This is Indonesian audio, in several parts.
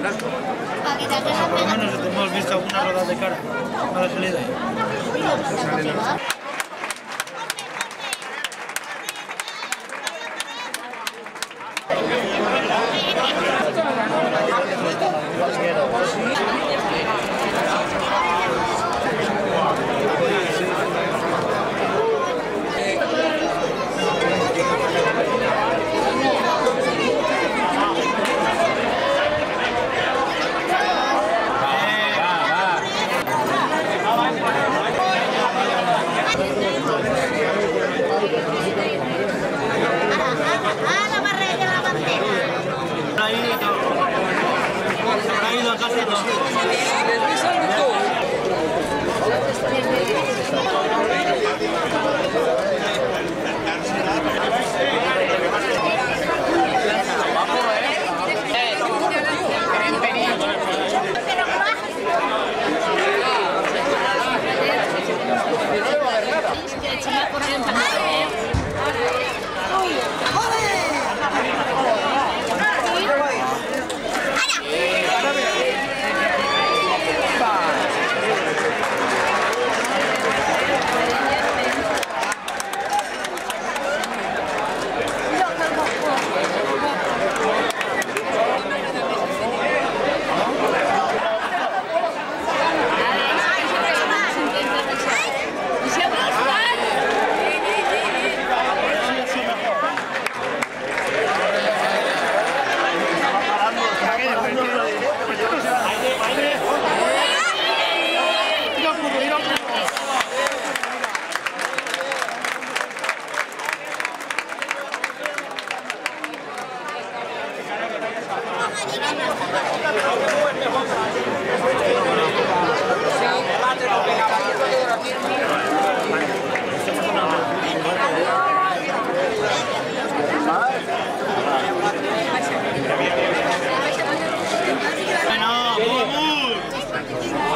Por lo menos hemos visto alguna rodada de cara a la salida.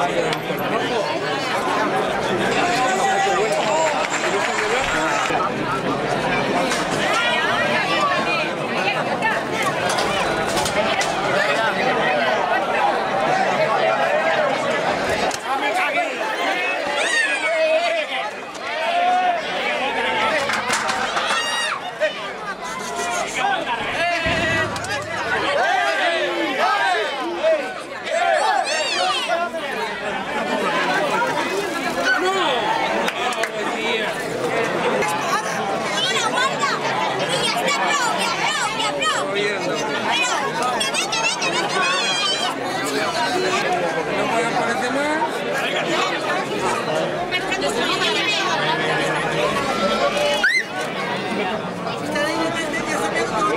Fire.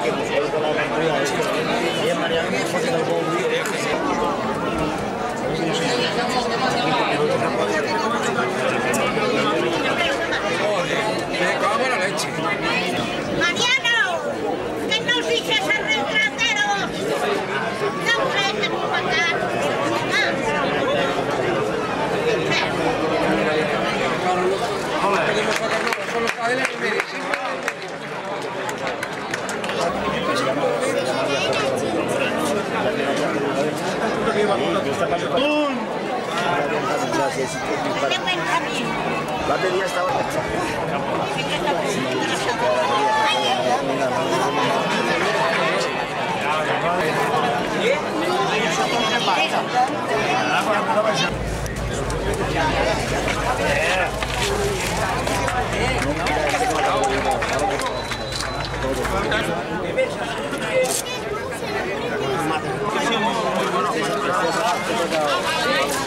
que nos la Betul. Badannya setahun kecil. Thank you. Obrigado.